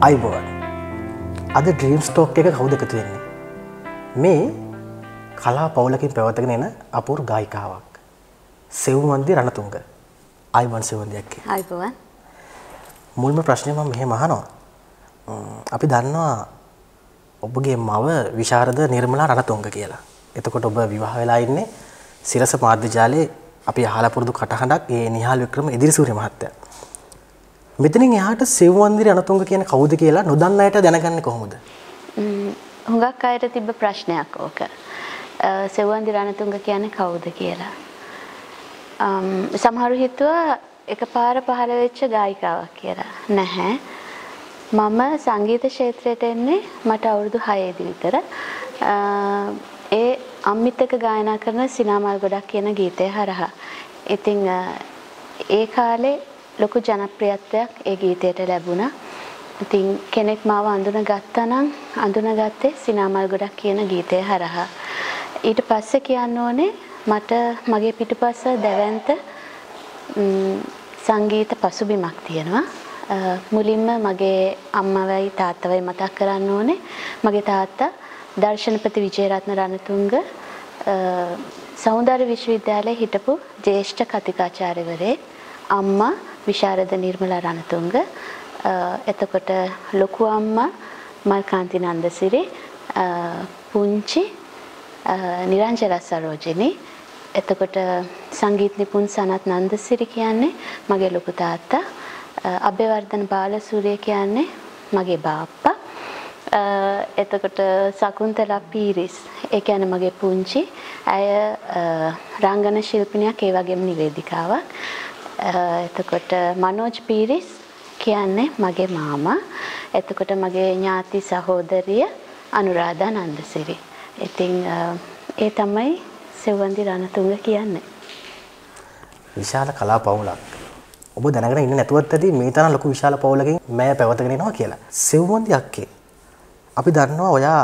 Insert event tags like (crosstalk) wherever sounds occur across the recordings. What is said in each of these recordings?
අයිබෝවන් අද dream stock එක කවුද එකතු වෙන්නේ? මේ කලා පවුලකින් පැවතගෙන එන අපූර් ගායිකාවක්. සෙව්මන්දි රණතුංග. අයිවන් සෙවන්දයක්කේ අයිබුවන් මුල්ම ප්‍රශ්නය මම මෙහෙ මහනවා අපි දන්නවා ඔබගේ මව විශාරද නිර්මලා රණතුංග කියලා. එතකොට ඔබ විවාහ වෙලා ඉන්නේ සිරස මාධ්‍යජාලයේ අපි අහලා පුරුදු කටහඬක් ඒ නිහාල් වික්‍රම ඉදිරිසූරිය මහත්තයා මෙතනින් එහාට සෙව්වන්දිරි අනතුංග කියන කවුද කියලා නොදන්න අයට දැනගන්නේ කොහොමද? හුඟක් අයට තිබ්බ ප්‍රශ්නයක් ඕක. සෙව්වන්දිරි අනතුංග කියන්නේ කවුද කියලා. සමහරු හිතුවා එකපාර පහළ වෙච්ච ගායිකාවක් කියලා. නැහැ. මම සංගීත ක්ෂේත්‍රයට එන්නේ මට අවුරුදු 6 දී විතර. ඒ අම්මිත් එක්ක ගායනා කරන සිනාමල් ගොඩක් කියන ගීතය හරහා. ඉතින් ඒ කාලේ ලොකු ජනප්‍රියත්වයක් ඒ ගීතයට ලැබුණා. ඉතින් කෙනෙක් මාව අඳුන ගත්තා නම් අඳුනගත්තේ සිනාමල් ගොඩක් කියන ගීතය හරහා. ඊට පස්සේ කියන්න ඕනේ මට මගේ පිටුපස්ස දැවැන්ත සංගීත පසුබිමක් තියෙනවා. මුලින්ම මගේ අම්මවයි තාත්තවයි මතක් කරන්න ඕනේ. මගේ තාත්තා දර්ශනපති විජේරත්න රණතුංග සෞන්දර්ය විශ්වවිද්‍යාලයේ හිටපු ජ්‍යෙෂ්ඨ කතිකාචාර්යවරේ අම්මා විශාරද නිර්මලා රණතුංග එතකොට ලොකු අම්මා මල්කාන්ති නන්දසිරි පුංචි නිරංජන සරෝජිනී එතකොට සංගීත නිපුන් සනත් නන්දසිරි කියන්නේ මගේ ලොකු තාත්තා. අබේවර්ධන බාලසූරිය කියන්නේ මගේ බාප්පා. එතකොට සකුන්තලා පීරිස් ඒ කියන්නේ මගේ පුංචි. ඇය රංගන ශිල්පිනියක් ඒ වගේම නිවේදිකාවක්. එතකොට මනෝජ් පීරිස් කියන්නේ මගේ මාමා. එතකොට මගේ ඥාති සහෝදරිය අනුරාධා නන්දසිරි. ඉතින් ඒ තමයි සෙව්වන්දි රණතුංග කියන්නේ. විශාල කලා පවුලක්. ඔබ දැනගෙන ඉන්න නැතුවත් ඇති මේ තරම් ලොකු විශාල පවුලකින් මෑ පැවතගෙන එනවා කියලා. සෙව්වන්දි අක්කේ අපි දන්නවා ඔයා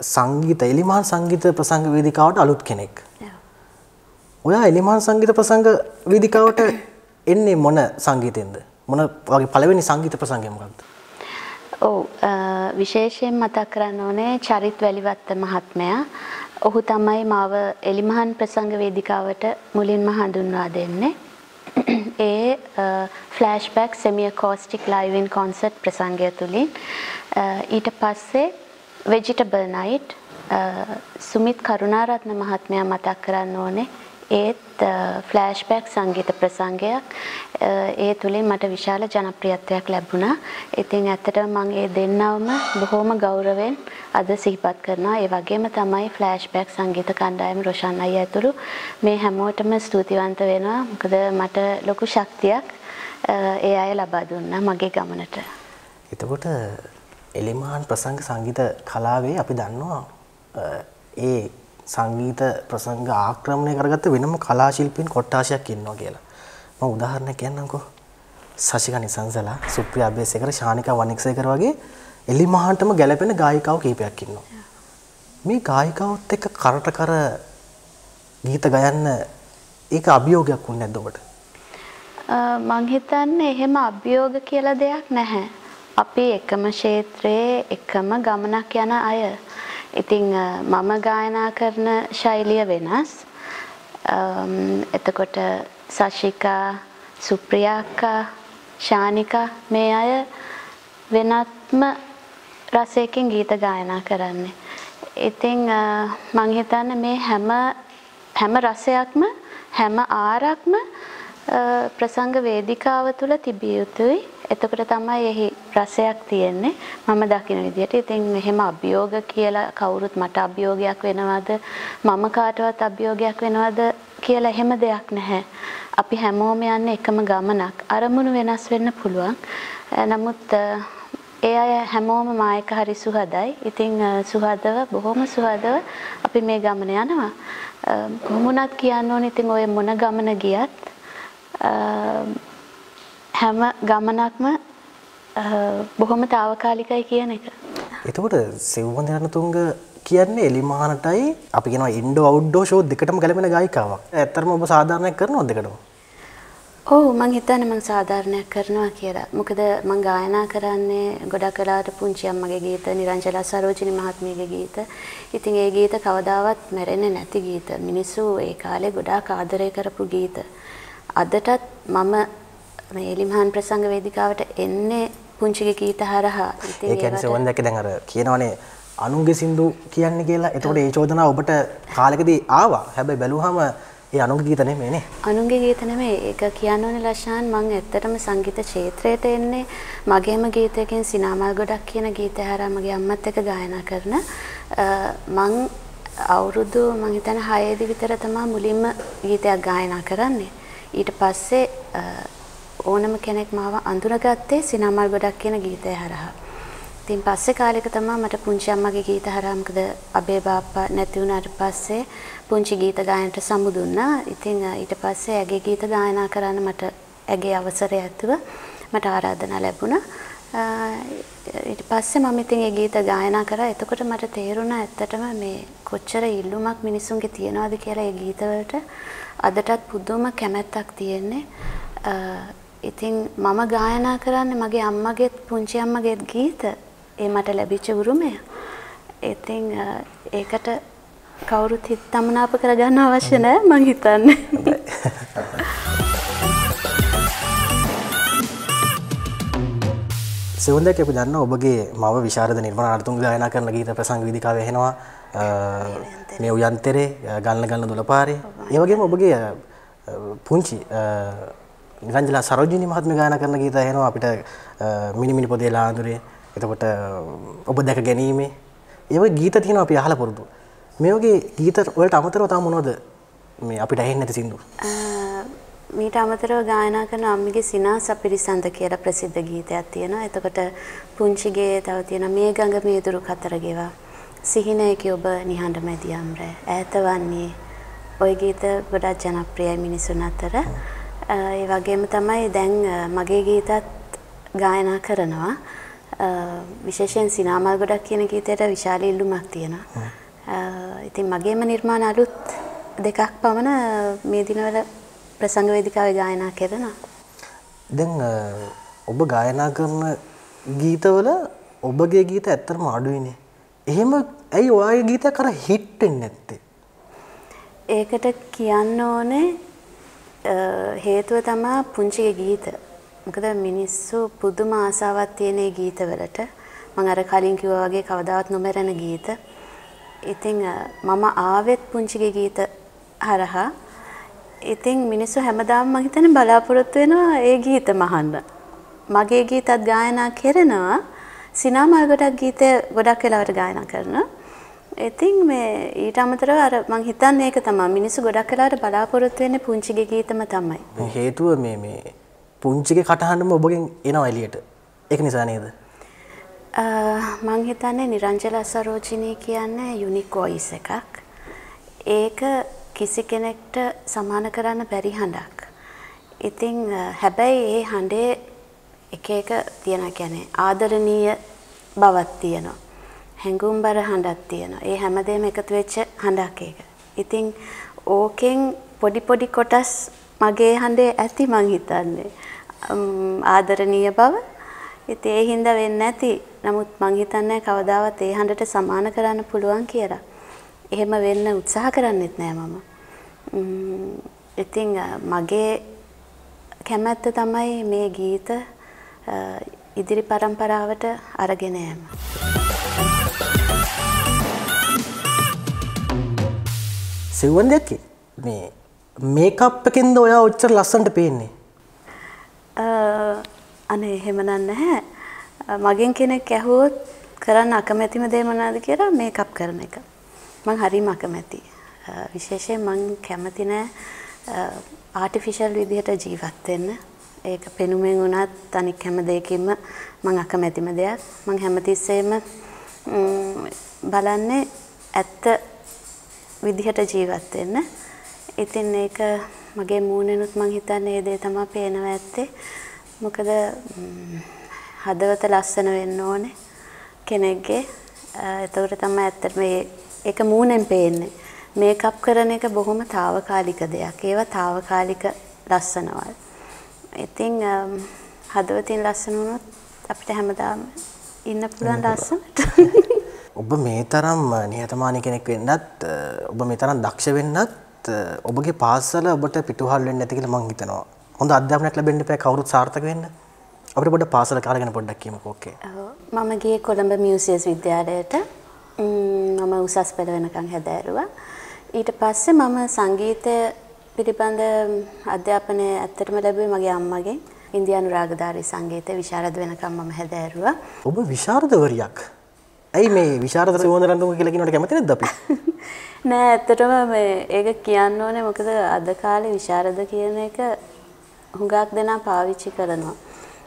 සංගීත එලිමාන් සංගීත ප්‍රසංග වේදිකාවට අලුත් කෙනෙක්. ඔයා එලිමාන් සංගීත ප්‍රසංග වේදිකාවට එන්නේ මොන සංගීතයෙන්ද? මොන වගේ පළවෙනි සංගීත ප්‍රසංගය මොකක්ද? ඔව් විශේෂයෙන් මතක් කරන්න ඕනේ චරිත් වැලිවත්ත මහත්මයා. ඔහු තමයි මාව එලිමහන් ප්‍රසංග වේදිකාවට මුලින්ම හඳුන්වා දෙන්නේ. ඒ Flashback semi acoustic live in concert ප්‍රසංගය තුලින් ඊට පස්සේ වෙජිටබල් නයිට් සුමිත් කරුණාරත්න මහත්මයා මතක් කරන්න ඕනේ ඒත් ෆ්ලෑෂ්බැක් සංගීත ප්‍රසංගයක් ඒ තුලින් මට විශාල ජනප්‍රියත්වයක් ලැබුණා. ඉතින් ඇත්තටම මම ඒ දෙන්නවම බොහොම ගෞරවයෙන් අද සිහිපත් කරනවා. ඒ වගේම තමයි ෆ්ලෑෂ්බැක් සංගීත කණ්ඩායම රොෂන් අයියා ඇතුළු මේ හැමෝටම ස්තුතිවන්ත වෙනවා. මොකද මට ලොකු ශක්තියක් ඒ අය ලබා දුන්නා මගේ ගමනට. එතකොට එලිමාන් ප්‍රසංග සංගීත කලාවේ අපි දන්නවා ඒ සංගීත ප්‍රසංග ආක්‍රමණය කරගත්ත වෙනම කලා ශිල්පීන් කොට්ටාශයක් ඉන්නවා කියලා. මම උදාහරණයක් කියන්නම්කෝ. සසිකා නිසංසලා, සුප්‍රියා අබේසේකර, ශානිකා වනික්සේකර වගේ එලිමහාටම ගැලපෙන ගායිකාවෝ කීපයක් ඉන්නවා. මේ ගායිකාවොත් එක්ක කරට කර ගීත ගයන්න ඒක අභියෝගයක් වුනේ නැද්ද ඔබට? මං හිතන්නේ එහෙම අභියෝග කියලා දෙයක් නැහැ. අපි එකම ක්ෂේත්‍රයේ එකම ගමනක් යන අය. ඉතින් මම ගායනා කරන ශෛලිය වෙනස්. එතකොට සශිකා, සුප්‍රියාකා, ශානිකා මේ අය වෙනත්ම රසයකින් ගීත ගායනා කරන්නේ. ඉතින් මං හිතන්නේ මේ හැම හැම රසයක්ම හැම ආරක්ම ප්‍රසංග වේදිකාව තුළ තිබිය යුතුයි. එතකොට තමයි එහි රසයක් තියෙන්නේ. මම දකින විදිහට. ඉතින් එහෙම අභියෝග කියලා කවුරුත් මට අභියෝගයක් වෙනවද? මම කාටවත් අභියෝගයක් වෙනවද කියලා එහෙම දෙයක් නැහැ. අපි හැමෝම යන්නේ එකම ගමනක්. අරමුණු වෙනස් වෙන්න පුළුවන්. නමුත් ඒ අය හැමෝම මායක හරි සුහදයි. ඉතින් සුහදව බොහොම සුහදව අපි මේ ගමන යනවා. කොහොමුණත් කියන්න ඕනේ ඉතින් ඔය මොන ගමන ගියත් හැම ගමනක්ම බොහොම తాවකාලිකයි කියන එක. එතකොට සෙව්වන්ද රණතුංග කියන්නේ එලිමානටයි අපි කියනවා ඉන්ඩෝ අවුට්ඩෝ ෂෝ දෙකටම ගැලපෙන ගායිකාවක්. ඇත්තටම ඔබ සාධාරණයක් කරනවද දෙකටම? ඔව් මං හිතන්නේ මං සාධාරණයක් කරනවා කියලා. මොකද මං ගායනා කරන්නේ ගොඩක් වෙලාවට පුංචි අම්මගේ ගීත, නිරංජලා සරෝජිනී මහත්මියගේ ගීත. ඉතින් ඒ ගීත කවදාවත් මැරෙන්නේ නැති ගීත. මිනිස්සු ඒ කාලේ ගොඩාක් ආදරය කරපු ගීත. අදටත් මම මේ එලිමහන් ප්‍රසංග වේදිකාවට එන්නේ පුංචිගේ ගීත හරහා. ඒ කියන්නේ සෙවන්දක දැන් අර කියනවනේ අනුන්ගේ සින්දු කියන්නේ කියලා. එතකොට ඒ චෝදනාව ඔබට කාලෙකදී ආවා. හැබැයි බැලුවහම ඒ අනුන්ගේ ගීත නෙමෙයිනේ. අනුන්ගේ ගීත නෙමෙයි. ඒක කියන්න ලෂාන් මම ඇත්තටම සංගීත ක්ෂේත්‍රයට එන්නේ මගේම ගීතයකින් සිනාමල් ගොඩක් කියන ගීතය හරහා මගේ අම්මත් එක්ක ගායනා කරන මං අවුරුදු මං හිතන්නේ 6 දී විතර තමයි මුලින්ම ගීතයක් ගායනා කරන්නේ. ඊට පස්සේ ඕනම කෙනෙක් මාව අඳුනගත්තේ සිනාමල් ගොඩක් කියන ගීතය හරහා. ඉතින් පස්සේ කාලෙක තමයි මට පුංචි අම්මගේ ගීත හරහා මොකද අබේ බාප්පා නැති වුණාට පස්සේ පුංචි ගීත ගායනට සමු දුන්නා. ඉතින් ඊට පස්සේ ඇගේ ගීත ගායනා කරන්න මට ඇගේ අවසරය ඇතුව මට ආරාධනා ලැබුණා. ඊට පස්සේ මම ඉතින් ඒ ගීත ගායනා කරා. එතකොට මට තේරුණා ඇත්තටම මේ කොච්චර ඉල්ලුමක් මිනිසුන්ගේ තියනවාද කියලා ඒ ගීතවලට අදටත් පුදුම කැමැත්තක් තියෙන්නේ. ඉතින් මම ගායනා කරන්නේ මගේ අම්මගේත් පුංචි අම්මගේත් ගීත ඒ මට ලැබිච්ච උරුමය. ඉතින් ඒකට කවුරුත් හිත තමනාප කරගන්න අවශ්‍ය නැහැ මං හිතන්නේ. (laughs) සෙවන්දක් අපි දන්න ඔබගේ මව විශාරද නිර්මාණ අර්තුන් ගායනා කරන ගීත ප්‍රසංග වේදිකාව එනවා මේ උයන්තරේ. ගල්න ගල්න දොළපාරේ ඒ වගේම ඔබගේ පුංචි නිරංජලා සරෝජිනී මහත්මිය ගායනා කරන ගීත එනවා අපිට මිනිමිනි පොදේ ලාඳුරේ. එතකොට ඔබ දැක ගැනීමේ. ඒ වගේ ගීත තියෙනවා අපි අහලා පුරුදු. මේ වගේ ගීත වලට අමතරව තව මොනවද මේ අපිට ඇහෙන්නේ නැති සින්දු? මීට අමතරව ගායනා කරන අම්මිගේ සිනාස පිරිසඳ කියලා ප්‍රසිද්ධ ගීතයක් තියෙනවා. එතකොට පුංචිගේ තව තියෙනවා මේ ගඟ මේ දුරු කතර ගෙවා. සිහිනයකි ඔබ නිහඬ මැදියම් රැ. ඈතවන්නේ ওই ගීත ගොඩක් ජනප්‍රියයි මිනිසුන් අතර. ඒ වගේම තමයි දැන් මගේ ගීතත් ගායනා කරනවා. විශේෂයෙන් සිනාමල් ගොඩක් කියන ගීතයට විශාල ඉල්ලුමක් තියෙනවා. ඉතින් මගේම නිර්මාණ අලුත් දෙකක් පමණ මේ දිනවල ප්‍රසංග වේදිකාවේ ගායනා කරනවා. දැන් ඔබ ගායනා කරන ගීතවල ඔබගේ ගීත ඇත්තටම අඩුයිනේ. එහෙම ඇයි ඔයාගේ ගීතයක් අර හිට් වෙන්නේ නැත්තේ? ඒකට කියන්න ඕනේ හේතුව තමයි පුංචිගේ ගීත. මොකද මිනිස්සු පුදුම ආසාවක් තියෙන ගීතවලට. මම අර කලින් කිව්වා වගේ කවදාවත් නොමරන ගීත. ඉතින් මම ආවෙත් පුංචිගේ ගීත හරහා. ඉතින් මිනිස්සු හැමදාම මම හිතන්නේ බලාපොරොත්තු වෙනවා ඒ ගීත මහන්න. මගේ ගීතත් ගායනා කරනවා. සිනාමල් ගොඩක් ගීත ගොඩක් වෙලාවට ගායනා කරනවා. ඉතින් මේ ඊට අමතරව අර මං හිතන්නේ ඒක තමයි මිනිස්සු ගොඩක් වෙලාවට බලාපොරොත්තු වෙන්නේ පුංචිගේ ගීතම තමයි. හේතුව මේ මේ පුංචිගේ කටහඬම ඔබගෙන් එනවා එළියට. ඒක නිසා නේද? මං හිතන්නේ නිරංජලා සරෝජිනී කියන්නේ යුනික් වොයිස් එකක්. ඒක කිසි කෙනෙක්ට සමාන කරන්න බැරි හඬක්. ඉතින් හැබැයි ඒ හඬේ එක එක තියෙන කියන්නේ ආදරණීය බවක් තියෙනවා. හැඟුම්බර හඬක් තියෙනවා. ඒ හැමදේම එකතු වෙච්ච හඬක් ඒක. ඉතින් ඕකෙන් පොඩි පොඩි කොටස් මගේ හඬේ ඇති මං හිතන්නේ. ආදරණීය බව. ඉතින් ඒ හින්දා වෙන්නේ නැති. නමුත් මං හිතන්නේ කවදාවත් ඒ හඬට සමාන කරන්න පුළුවන් කියලා. එහෙම වෙන්න උත්සාහ කරන්නෙත් නෑ මම. ඉතින් මගේ කැමැත්ත තමයි මේ ගීත ඉදිරි පරම්පරාවට අරගෙන යෑම. සිව්වන් දැක්කේ මේ මේකප් එකෙන්ද ඔයා ඔච්චර ලස්සනට පේන්නේ? අනේ එහෙමනම් නැහැ. මගෙන් කෙනෙක් ඇහුවොත් කරන්න අකමැතිම දේ මොනවද කියලා මේකප් කරන එක. මං හරිම අකමැති. විශේෂයෙන් මං කැමති නෑ ආටිෆිෂල් විදිහට ජීවත් වෙන්න. ඒක පෙනුමෙන් වුණත් අනික් හැම දෙයකින්ම මං අකමැතිම දෙයක්. මං හැමතිස්සෙම බලන්නේ ඇත්ත විදිහට ජීවත් වෙන්න. ඉතින් ඒක මගේ මූණෙනුත් මං හිතන්නේ ඒ දේ තමයි පේනවා ඇත්තේ. මොකද හදවත ලස්සන වෙන්න ඕනේ කෙනෙක්ගේ. එතකොට තමයි ඇත්තට මේ ඒක මූණෙන් පේන්නේ. මේකප් කරන එක බොහොම తాවකාලික දෙයක්. ඒවා తాවකාලික ලස්සනවල්. ඉතින් හදවතින් ලස්සන වුණොත් අපිට හැමදාම ඉන්න පුළුවන් ලස්සනට. (laughs) ඔබ මේ තරම් නිහතමානී කෙනෙක් වෙන්නත් ඔබ මේ තරම් දක්ෂ වෙන්නත් ඔබගේ පාසල ඔබට පිටුහල් වෙන්නේ නැති කියලා මං හිතනවා. හොඳ අධ්‍යාපනයක් ලැබෙන්න ඉපෑ කවුරුත් සාර්ථක වෙන්න. අපිට පොඩ්ඩක් පාසල කාලය ගැන පොඩ්ඩක් කියමුකෝ. ඕකේ. මම ගියේ කොළඹ මියුසියස් විද්‍යාලයට. මම උසස් පෙළ වෙනකන් හැදෑරුවා. ඊට පස්සේ මම සංගීතය පිළිබඳ අධ්‍යාපනය ඇත්තටම ලැබුවේ මගේ අම්මගෙන්. ඉන්දියානු රාගධාරී සංගීතය විශාරද වෙනකම් මම හැදෑරුවා. ඔබ විශාරදවරියක්. ඇයි මේ විශාරද සුවඳ රඳුම කියලා කියනකොට කැමති නැද්ද අපි? (laughs) නෑ ඇත්තටම මේ ඒක කියන්න ඕනේ මොකද අද කාලේ විශාරද කියන එක හුඟක් දෙනා පාවිච්චි කරනවා.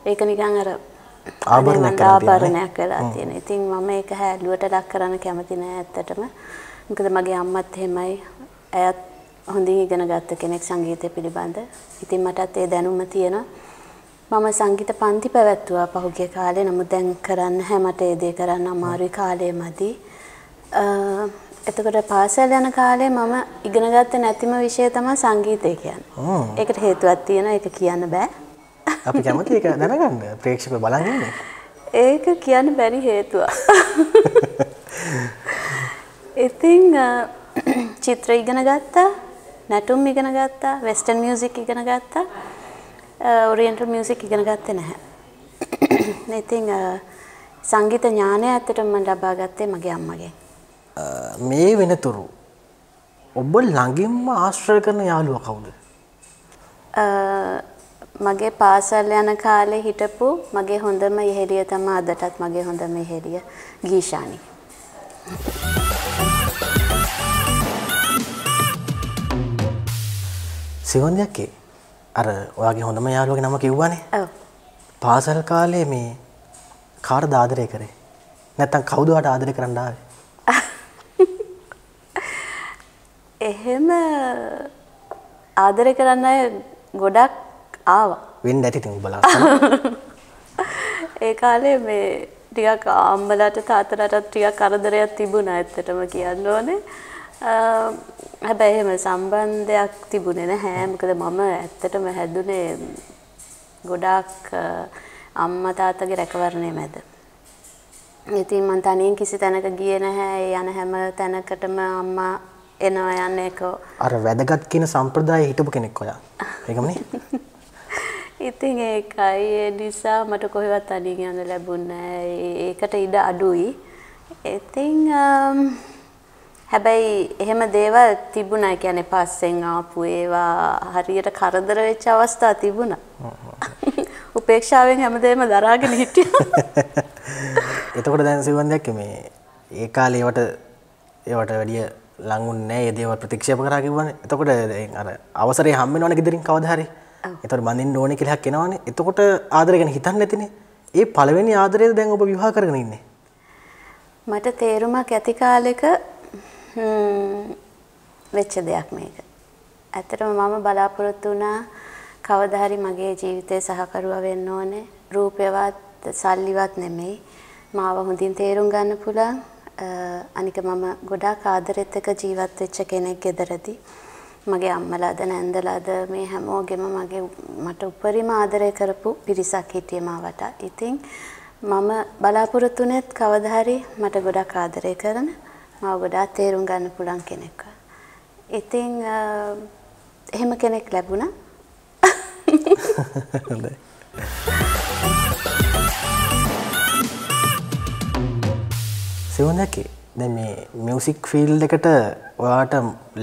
ඒක නිකන් අර ආභරණයක් වෙලා තියෙන. ඉතින් මම ඒක හැලුවට ලක් කරන්න කැමති නෑ ඇත්තටම. මොකද මගේ අම්මත් එහෙමයි. ඇයත් හොඳින් ඉගෙන ගත්ත කෙනෙක් සංගීතය පිළිබඳ. ඉතින් මටත් ඒ දැනුම තියෙනවා. මම සංගීත පන්ති පැවැත්තුවා පහුගිය කාලේ. නමුත් දැන් කරන්න හැමට ඒ දේ කරන්න අමාරුයි කාලේ මදි. එතකොට පාසල් යන කාලේ මම ඉගෙන ගත්තේ නැතිම විෂය තමයි සංගීතය කියන්නේ. ඒකට හේතුවක් තියෙනවා ඒක කියන්න බෑ. අපි කැමති ඒක දැනගන්න ප්‍රේක්ෂකව බලන් ඉන්නේ. ඒක කියන්න බැරි හේතුවක්. (laughs) ඉතින් (clears throat) චිත්‍ර ඉගෙන ගත්තා, නැටුම් ඉගෙන ගත්තා, වෙස්ටර්න් මියුසික් ඉගෙන ගත්තා. ඔරියන්ටල් මියුසික් ඉගෙන ගත්තේ නැහැ. (clears throat) ඉතින් සංගීත ඥානය ඇත්තටම මම ලබා ගත්තේ මගේ අම්මගෙන්. මේ වෙනතුරු ඔබ ළඟින්ම ආශ්‍රය කරන යාළුවා කවුද? මගේ පාසල් යන කාලේ හිටපු මගේ හොඳම ඉහෙලිය තමයි අදටත් මගේ හොඳම ඉහෙලිය ගීෂානි. සිවන්දයක්කේ අර ඔයාගේ හොඳම යාළුවගේ නම කිව්වනේ. පාසල් කාලේ මේ කාටද ආදරය කරේ? නැත්තම් කවුද වට ආදරය කරන්න ආවේ? (laughs) එහෙම ආදරය කරන්න ගොඩක් ආවා. වෙන්න ඇති ඉතින් ඔබලා. (laughs) ඒ කාලේ මේ ටිකක් අම්මලාට තාත්තලාට ටිකක් කරදරයක් තිබුණා ඇත්තටම කියන්න ඕනේ. හැබැයි එහෙම සම්බන්ධයක් තිබුණේ නැහැ. මොකද මම ඇත්තටම හැදුනේ ගොඩාක් අම්මා තාත්තගේ රැකවරණය මැද. ඉතින් මං තනියෙන් කිසි තැනක ගියේ නැහැ. යන හැම තැනකටම අම්මා එනවා යන්නේ එක. අර වැදගත් කියන සම්ප්‍රදායේ හිටපු කෙනෙක් ඔයා. ඒකමනේ. (laughs) ඉතින් ඒකයි ඒ නිසා මට කොහෙවත් තනියෙන් යන්න ලැබුණේ ඒකට ඉඩ අඩුයි. ඉතින් හැබැයි එහෙම දේවල් තිබුණා කියන්නේ පස්සෙන් ආපු ඒවා හරියට කරදර වෙච්ච අවස්ථා තිබුණා. උපේක්ෂාවෙන් හැමදේම දරාගෙන හිටියා. (laughs) එතකොට දැන් සිවන්දයක් මේ ඒ කාලේ ඒවට ඒවට වැඩිය ලඟුන්නේ නැහැ. ඒ දේවල් ප්‍රතික්ෂේප කරා කිව්වනේ. එතකොට අර අවසරය හම්බ වෙනවනේ ගෙදරින් කවදා හරි. එතකොට බඳින්න ඕනේ කියලා එකක් එනවනේ. එතකොට ආදරය ගැන හිතන්නේ නැතිනේ. ඒ පළවෙනි ආදරේද දැන් ඔබ විවාහ කරගෙන ඉන්නේ? මට තේරුමක් ඇති කාලෙක වෙච්ච දෙයක් මේක. ඇත්තටම මම බලාපොරොත්තු වුණා කවදා හරි මගේ ජීවිතේ සහකරුවා වෙන්න ඕනේ. රූපයවත් සල්ලිවත් නෙමෙයි. මාව හොඳින් තේරුම් ගන්න පුළුවන්. අනික මම ගොඩාක් ආදරෙත් එක්ක ජීවත් වෙච්ච කෙනෙක් ගෙදරදී. මගේ අම්මලාද නැන්දලාද මේ හැමෝගෙම මගේ මට උපරිම ආදරය කරපු පිරිසක් හිටියේ මාවට. ඉතින් මම බලාපොරොත්තු වෙනෙත් කවදා හරි මට ගොඩක් ආදරය කරන මාව ගොඩාක් තේරුම් ගන්න පුළුවන් කෙනෙක්. ඉතින් එහෙම කෙනෙක් ලැබුණා. හොඳයි. සෙවණකේ දැන් මේ මියුසික් ෆීල්ඩ් එකට ඔයාට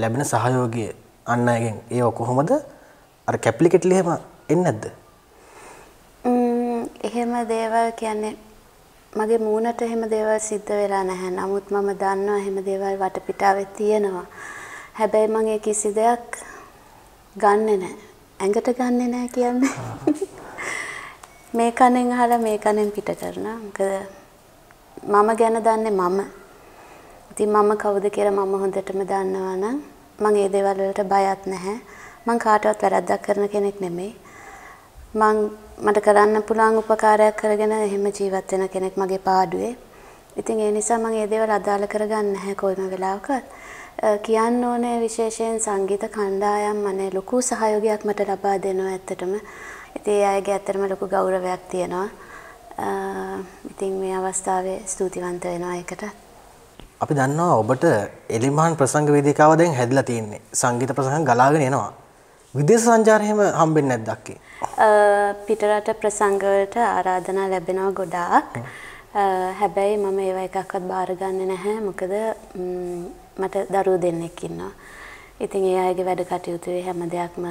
ලැබෙන සහයෝගය අන්න අයගෙන් ඒ කොහොමද අර කැප්ලිකෙට්ලි එහෙම එන්නේ නැද්ද? එහෙම දේවල් කියන්නේ මගේ මූණට එහෙම දේවල් සිද්ධ වෙලා නැහැ. නමුත් මම දන්නවා එහෙම දේවල් වටපිටාවේ තියෙනවා. හැබැයි මම ඒ කිසි දෙයක් ගන්නෙ නැහැ. ඇඟට ගන්නෙ නැහැ කියන්නේ. (laughs) මේ කනෙන් අහලා මේ කනෙන් පිට කරනවා. මොකද මම ගැන දන්නේ මම. ඉතින් මම කවුද කියලා මම හොඳටම දන්නවා නම් මම ඒ දේවල් වලට බයත් නැහැ. මං කාටවත් වැරද්දක් කරන කෙනෙක් නෙමෙයි. මං මට කරන්න පුළුවන් උපකාරයක් කරගෙන එහෙම ජීවත් වෙන කෙනෙක් මගේ පාඩුවේ. ඉතින් ඒ නිසා මම මේ දේවල් අදාළ කරගන්න නැහැ කොයිම වෙලාවකත්. කියන්න ඕනේ විශේෂයෙන් සංගීත කණ්ඩායම් අනේ ලොකු සහයෝගයක් මට ලබා දෙනවා ඇත්තටම. ඉතින් ඒ අයගේ ඇත්තටම ලොකු ගෞරවයක් තියෙනවා. ඉතින් මේ අවස්ථාවේ ස්තුතිවන්ත වෙනවා ඒකට. අපි දන්නවා ඔබට එලිමාන් ප්‍රසංග වේදිකාව දැන් හැදිලා තියෙන්නේ. සංගීත ප්‍රසංග ගලාගෙන එනවා. විදේශ සංචාරය එහෙම හම්බෙන්නේ නැද්ද අක්කේ? පිටරට ප්‍රසංග වලට ආරාධනා ලැබෙනවා ගොඩාක්. හැබැයි මම ඒව එකක්වත් බාරගන්නේ නැහැ. මොකද මට දරුවෝ දෙන්නෙක් ඉන්නවා. ඉතින් ඒ අයගේ වැඩ කටයුතු හැම දෙයක්ම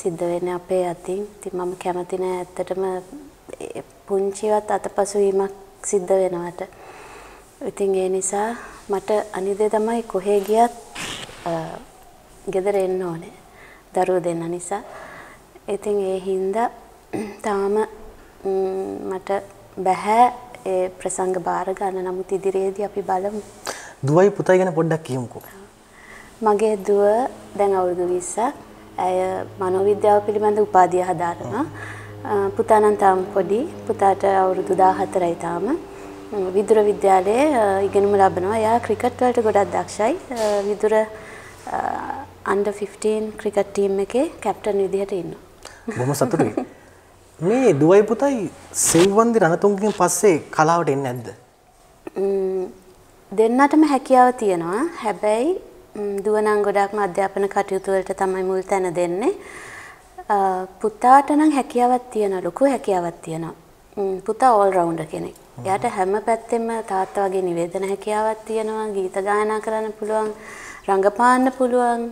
සිද්ධ වෙන්නේ අපේ අතින්. ඉතින් මම කැමති නෑ ඇත්තටම පුංචිවත් අතපසු වීමක් සිද්ධ වෙනවට. ඉතින් ඒ නිසා මට අනිදේ තමයි කොහේ ගියත් ගෙදර එන්න ඕනේ. දරුවෝ දෙන්න නිසා. ඉතින් ඒ හින්දා තාම මට බෑ ඒ ප්‍රසංග බාර ගන්න. නමුත් ඉදිරියේදී අපි බලමු. දුවයි පුතයි ගැන පොඩ්ඩක් කියමුකෝ. මගේ දුව දැන් අවුරුදු 20ක්. ඇය මනෝවිද්‍යාව පිළිබඳ උපාධිය හදාරනවා. පුතා නම් තාම පොඩි. පුතාට අවුරුදු 14යි තාම. විදුර විද්‍යාලයේ ඉගෙනුම ලබනවා. එයා ක්‍රිකට් වලට ගොඩක් දක්ෂයි. විදුර අන්ඩර් 15 ක්‍රිකට් ටීම් එකේ කැප්ටන් විදිහට ඉන්නවා. බොහොම සතුටුයි. මේ දුවයි පුතයි සෙව්වන්දි රණතුංගගෙන් පස්සේ කලාවට එන්නේ නැද්ද? දෙන්නටම හැකියාව තියෙනවා. හැබැයි දුව නම් ගොඩක්ම අධ්‍යාපන කටයුතු වලට තමයි මුල් තැන දෙන්නේ. පුතාට නම් හැකියාවක් තියෙනවා. ලොකු හැකියාවක් තියෙනවා. පුතා ඕල් රවුන්ඩර් කෙනෙක්. එයාට හැම පැත්තෙම තාත්තා වගේ නිවේදන හැකියාවක් තියෙනවා. ගීත ගායනා කරන්න පුළුවන්. රඟපාන්න පුළුවන්.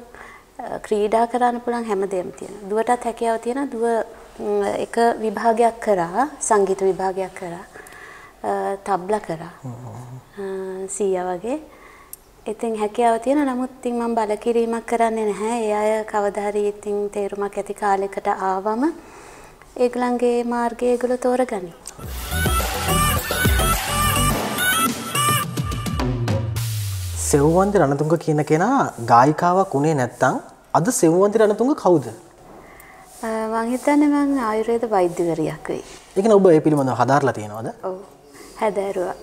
ක්‍රීඩා කරන්න පුළුවන් හැමදේම තියෙනවා. දුවටත් හැකියාව තියෙනවා. දුව එක විභාගයක් කරා සංගීත විභාගයක් කරා තබ්ලා කරා සීයා වගේ ඉතින් හැකියාව තියෙන නමුත් ඉතින් මම බලකිරීමක් කරන්නේ නැහැ. ඒ අය කවදා හරි ඉතින් තේරුමක් ඇති කාලයකට ආවම ඒගොල්ලන්ගේ මාර්ගය ඒගොල්ලෝ තෝරගනි. සෙව්වන්ති රණතුංග කියන කෙනා ගායිකාවක් උනේ නැත්තම් අද සෙව්වන්ති රණතුංග කවුද? මං හිතන්නේ මං ආයුර්වේද වෛද්‍යවරියක් වෙයි. ඒ කියන්නේ ඔබ ඒ පිළිබඳව හදාarලා තියෙනවද? ඔව්. හැදෑරුවා.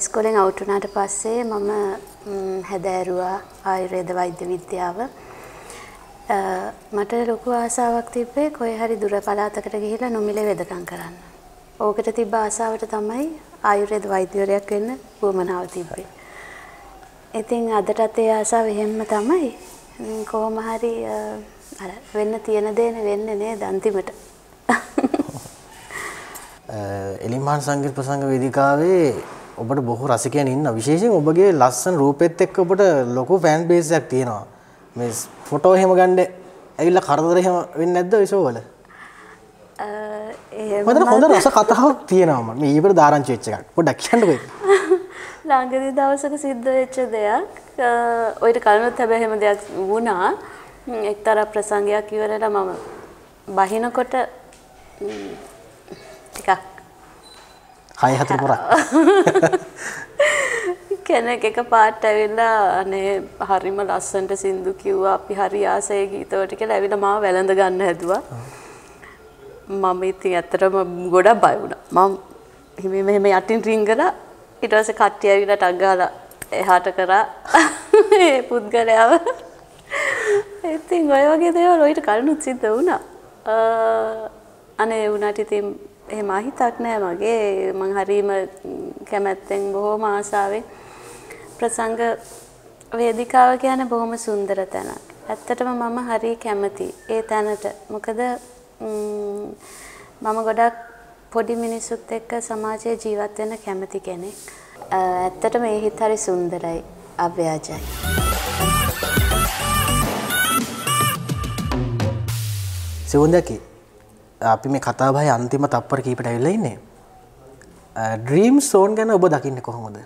ඉස්කෝලෙන් අවුට් වුණාට පස්සේ මම හැදෑරුවා ආයුර්වේද වෛද්‍ය විද්‍යාව. මට ලොකු ආසාවක් තිබ්බේ කොහේ හරි දුර පළාතකට ගිහිල්ලා නොමිලේ වෙදකම් කරන්න. ඕකට තිබ්බ ආසාවට තමයි ආයුර්වේද වෛද්‍යවරයෙක් වෙන්න උවමනාව තිබ්බේ. ඉතින් අදටත් ඒ ආසාව එහෙම්ම තමයි. කොහොම හරි අර වෙන්න තියෙන දේනේ වෙන්නේ නේද අන්තිමට. (laughs) එලිමාන් සංගීත ප්‍රසංග වේදිකාවේ ඔබට බොහෝ රසිකයන් ඉන්න විශේෂයෙන් ඔබගේ ලස්සන රූපෙත් එක්ක ඔබට ලොකු ෆෑන් බේස් එකක් තියෙනවා. මේ ෆොටෝ එහෙම ගන්න ඇවිල්ලා කරදර එහෙම වෙන්නේ නැද්ද ඔය ෂෝ වල? එහෙම මට හොඳ රස කතාවක් තියෙනවා මම. මේ ඊපෙර දාරංචි වෙච්ච එකක්. පොඩ්ඩක් කියන්නකෝ. ළඟදී දවසක සිද්ධ වෙච්ච දෙයක්. ඔයිට කලිනුත් හැබැයි එහෙම දෙයක් වුණා. එක්තරා ප්‍රසංගයක් ඉවරලා මම බහිනකොට ටිකක් හය හතර පොරක් (laughs) කෙනෙක් එක පාට ඇවිල්ලා අනේ හරිම ලස්සනට සින්දු කිව්වා අපි හරි ආසයි ගීතවලට කියලා ඇවිල්ලා මාව වැළඳ ගන්න හැදුවා මම ඉතින් ඇත්තටම ගොඩක් බය වුණා මම හිමි මෙහෙම යටින් කරා ඊට පස්සේ කට්ටිය ඇවිල්ලා ටක් ගාලා එහාට කරා ඒ පුද්ගලයාව ඉතින් ඔය වගේ දේවල් ඔයිට කලිනුත් සිද්ධ වුණා අනේ වුණාට ඉතින් එහෙම අහිතක් නෑ මගේ මං හරීම කැමැත්තෙන් බොහොම ආසාවෙන් ප්‍රසංග වේදිකාව කියන්නේ බොහොම සුන්දර තැනක්. ඇත්තටම මම හරි කැමති ඒ තැනට. මොකද මම ගොඩක් පොඩි මිනිස්සුත් එක්ක සමාජයේ ජීවත් වෙන්න කැමති කෙනෙක්. ඇත්තටම ඒ හිත හරි සුන්දරයි, අව්‍යාජයි. සෙවුන්දකි අපි මේ කතාබහයි අන්තිම තප්පර කීපට ඇවිල්ලා ඉන්නේ. ඩ්‍රීම් සෝන් ගැන ඔබ දකින්නේ කොහොමද?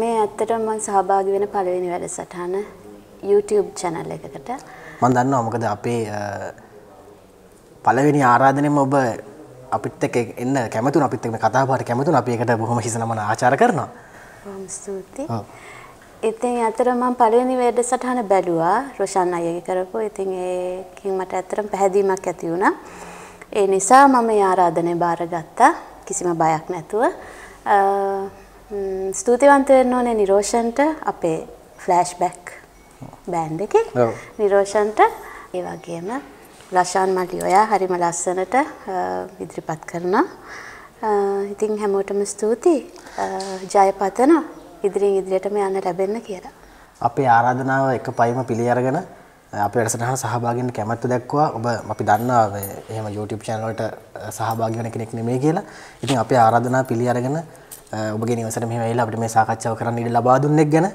මේ ඇත්තටම මම සහභාගී වෙන පළවෙනි වැඩසටහන YouTube channel එකකට. මම දන්නවා මොකද අපේ පළවෙනි ආරාධනෙම ඔබ අපිත් එක්ක එන්න කැමතුන අපිත් එක්ක කතා බහට කැමතුන අපි ඒකට බොහොම හිස නමන ආචාර කරනවා. ස්තුතියි. ඉතින් ඇත්තටම මම පළවෙනි වැඩසටහන බැලුවා රොෂන් අයියගේ කරපු. ඉතින් ඒකෙන් මට ඇත්තටම පැහැදීමක් ඇති වුණා. ඒ නිසා මම මේ ආරාධනය බාරගත්තා කිසිම බයක් නැතුව. ස්තුතිවන්ත වෙන්න ඕනේ නිරෝෂන්ට අපේ ෆ්ලෑෂ්බැක් බෑන්ඩ් එකේ. නිරෝෂන්ට ඒ වගේම රෂාන් මල්ලි ඔයා හරිම ලස්සනට ඉදිරිපත් කරනවා. ඉතින් හැමෝටම ස්තුතියි. ජය පතනවා. ඉදිරියෙන් ඉදිරියටම යන්න ලැබෙන්න කියලා. අපේ ආරාධනාව එක පයිම පිළි අරගෙන අපේ වැඩසටහන සහභාගී වෙන්න කැමැත්ත දැක්වුවා. ඔබ අපි දන්නවා මේ එහෙම YouTube channel වලට සහභාගී වෙන කෙනෙක් නෙමෙයි කියලා. ඉතින් අපේ ආරාධනාව පිළි අරගෙන ඔබගේ නිවසට මෙහෙම ඇවිල්ලා අපිට මේ සාකච්ඡාව කරන්න ඉඩ ලබා දුන්නෙක් ගැන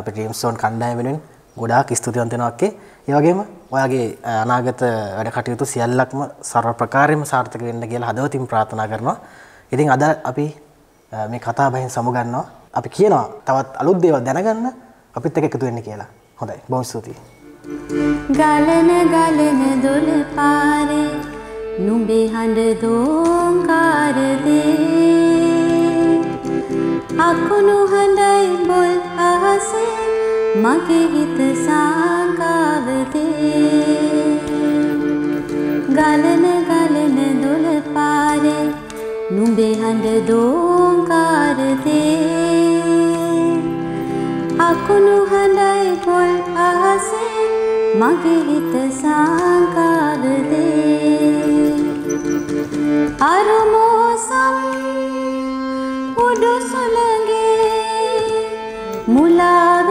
අපේ ඩ්‍රීම්ස් zone කණ්ඩායම වෙනුවෙන් ගොඩාක් ස්තුතිවන්ත වෙනවා අක්කේ. ඒ වගේම ඔයාගේ අනාගත වැඩ කටයුතු සියල්ලක්ම සර්ව ප්‍රකාරයෙන්ම සාර්ථක වෙන්න කියලා හදවතින් ප්‍රාර්ථනා කරනවා. ඉතින් අද අපි මේ කතා බහෙන් සමුගන්නවා. අපි කියනවා තවත් අලුත් දේවල් දැනගන්න අපිත් එක්ක එකතු වෙන්න කියලා. හොඳයි. බොහොම ස්තුතියි. ගලන ගලන දොළ පාරේ නුඹේ හඬ දෝංකාරදේ අකුණු හඬයි බොල් අහසේ මගේ හිත සාංකාවදේ ගලන ගලන දොළ පාරේ නුඹේ හඬ දෝංකාරදේ අකුණු හඬයි පොල් අහසේ මගේ හිත සාකාගදේ අරුමෝසම් උඩු සුළගේ මුලාවෙලා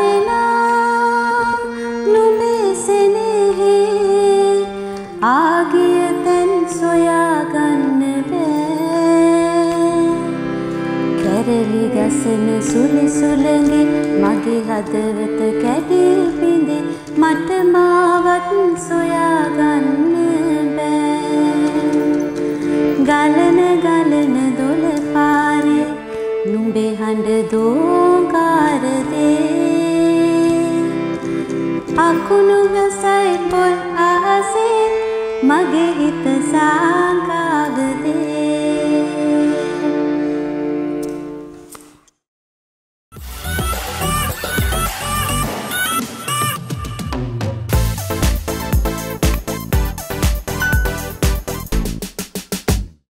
කැරලි ගසන සුළි සුළගේ මගේ හදවත කැඩී පිඳේ මට මාවත් සොයාගන්න බෑ. ගලන ගලන දොළ පාරේ නුඹේ හඬ දෝංකාරදේ. අකුණු ගසයි පොල් අහසේ මගේ හිත සා